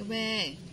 小